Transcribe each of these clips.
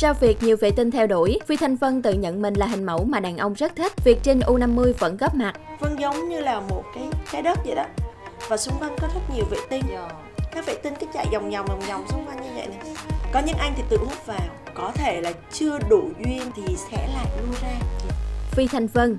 Sau việc nhiều vệ tinh theo đuổi, Phi Thanh Vân tự nhận mình là hình mẫu mà đàn ông rất thích. Việt Trinh U50 vẫn góp mặt. Vân giống như là một cái trái đất vậy đó. Và xung quanh có rất nhiều vệ tinh. Các vệ tinh cứ chạy vòng vòng vòng vòng xung quanh như vậy này. Có những anh thì tự hút vào, có thể là chưa đủ duyên thì sẽ lại lui ra. Phi Thanh Vân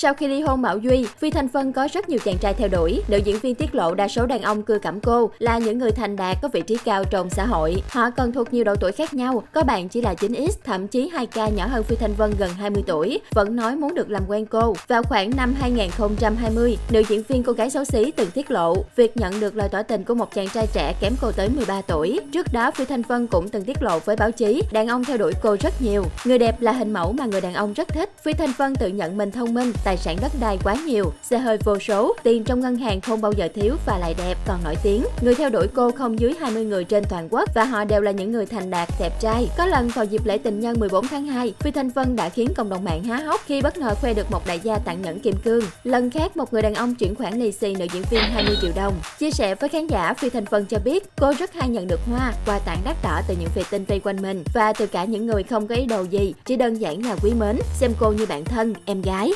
sau khi ly hôn Bảo Duy, Phi Thanh Vân có rất nhiều chàng trai theo đuổi. Nữ diễn viên tiết lộ đa số đàn ông cưa cẩm cô là những người thành đạt có vị trí cao trong xã hội. Họ còn thuộc nhiều độ tuổi khác nhau, có bạn chỉ là 9X, thậm chí 2K nhỏ hơn Phi Thanh Vân gần 20 tuổi, vẫn nói muốn được làm quen cô. Vào khoảng năm 2020, nữ diễn viên cô gái xấu xí từng tiết lộ việc nhận được lời tỏ tình của một chàng trai trẻ kém cô tới 13 tuổi. Trước đó, Phi Thanh Vân cũng từng tiết lộ với báo chí, đàn ông theo đuổi cô rất nhiều. Người đẹp là hình mẫu mà người đàn ông rất thích. Phi Thanh Vân tự nhận mình thông minh, tài sản đất đai quá nhiều, xe hơi vô số, tiền trong ngân hàng không bao giờ thiếu và lại đẹp còn nổi tiếng. Người theo đuổi cô không dưới 20 người trên toàn quốc và họ đều là những người thành đạt, đẹp trai. Có lần vào dịp lễ tình nhân 14 tháng 2, Phi Thanh Vân đã khiến cộng đồng mạng há hốc khi bất ngờ khoe được một đại gia tặng nhẫn kim cương. Lần khác, một người đàn ông chuyển khoản lì xì nữ diễn viên 20 triệu đồng. Chia sẻ với khán giả, Phi Thanh Vân cho biết cô rất hay nhận được hoa, quà tặng đắt đỏ từ những vệ tinh vây quanh mình và từ cả những người không có ý đồ gì, chỉ đơn giản là quý mến, xem cô như bạn thân, em gái.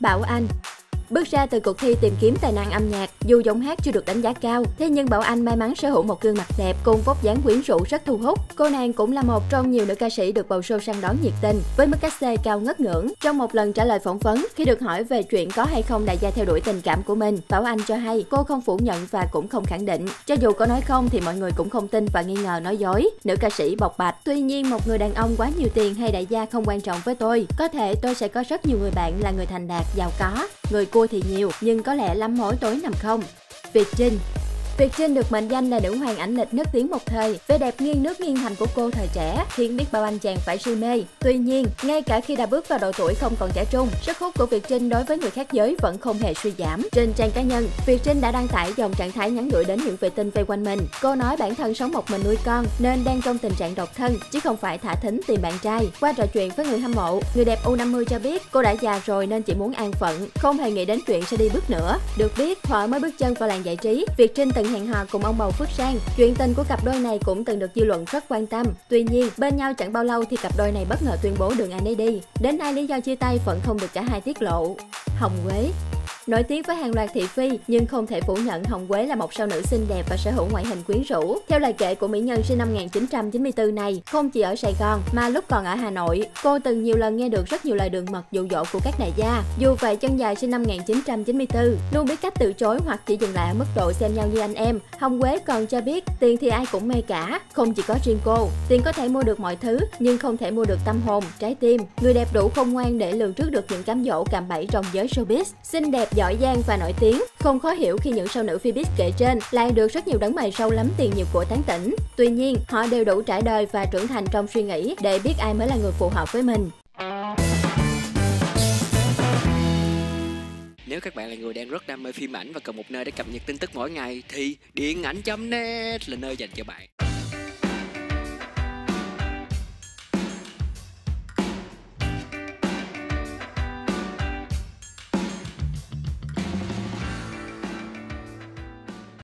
Bảo Anh. Bước ra từ cuộc thi tìm kiếm tài năng âm nhạc, dù giọng hát chưa được đánh giá cao, thế nhưng Bảo Anh may mắn sở hữu một gương mặt đẹp cùng vóc dáng quyến rũ rất thu hút. Cô nàng cũng là một trong nhiều nữ ca sĩ được bầu show săn đón nhiệt tình với mức cách xê cao ngất ngưỡng. Trong một lần trả lời phỏng vấn, khi được hỏi về chuyện có hay không đại gia theo đuổi tình cảm của mình, Bảo Anh cho hay cô không phủ nhận và cũng không khẳng định. Cho dù có nói không thì mọi người cũng không tin và nghi ngờ nói dối. Nữ ca sĩ bộc bạch. Tuy nhiên, một người đàn ông quá nhiều tiền hay đại gia không quan trọng với tôi. Có thể tôi sẽ có rất nhiều người bạn là người thành đạt, giàu có. Người cua thì nhiều, nhưng có lẽ lắm mối tối nằm không. Việt Trinh Việt Trinh được mệnh danh là nữ hoàng ảnh lịch nức tiếng một thời. Vẻ đẹp nghiêng nước nghiêng thành của cô thời trẻ khiến biết bao anh chàng phải si mê. Tuy nhiên, ngay cả khi đã bước vào độ tuổi không còn trẻ trung, sức hút của Việt Trinh đối với người khác giới vẫn không hề suy giảm. Trên trang cá nhân, Việt Trinh đã đăng tải dòng trạng thái nhắn gửi đến những vệ tinh vây quanh mình. Cô nói bản thân sống một mình nuôi con nên đang trong tình trạng độc thân chứ không phải thả thính tìm bạn trai. Qua trò chuyện với người hâm mộ, người đẹp U50 cho biết cô đã già rồi nên chỉ muốn an phận, không hề nghĩ đến chuyện sẽ đi bước nữa. Được biết, họ mới bước chân vào làng giải trí, Việt Trinh từng hẹn hò cùng ông bầu Phước Sang. Chuyện tình của cặp đôi này cũng từng được dư luận rất quan tâm. Tuy nhiên, bên nhau chẳng bao lâu thì cặp đôi này bất ngờ tuyên bố đường ai nấy đi. Đến nay lý do chia tay vẫn không được cả hai tiết lộ. Hồng Quế Nổi tiếng với hàng loạt thị phi, nhưng không thể phủ nhận Hồng Quế là một sao nữ xinh đẹp và sở hữu ngoại hình quyến rũ. Theo lời kể của mỹ nhân sinh năm 1994 này, không chỉ ở Sài Gòn mà lúc còn ở Hà Nội, cô từng nhiều lần nghe được rất nhiều lời đường mật dụ dỗ của các đại gia. Dù vậy, chân dài sinh năm 1994 luôn biết cách từ chối hoặc chỉ dừng lại ở mức độ xem nhau như anh em. Hồng Quế còn cho biết tiền thì ai cũng mê cả, không chỉ có riêng cô. Tiền có thể mua được mọi thứ, nhưng không thể mua được tâm hồn, trái tim. Người đẹp đủ khôn ngoan để lường trước được những cám dỗ cạm bẫy trong giới showbiz. Xinh đẹp giỏi giang và nổi tiếng. Không khó hiểu khi những sao nữ Phoebus kể trên lại được rất nhiều đấng mày sâu lắm tiền nhiều của tán tỉnh. Tuy nhiên, họ đều đủ trải đời và trưởng thành trong suy nghĩ để biết ai mới là người phù hợp với mình. Nếu các bạn là người đang rất đam mê phim ảnh và cần một nơi để cập nhật tin tức mỗi ngày thì điện ảnh.net là nơi dành cho bạn.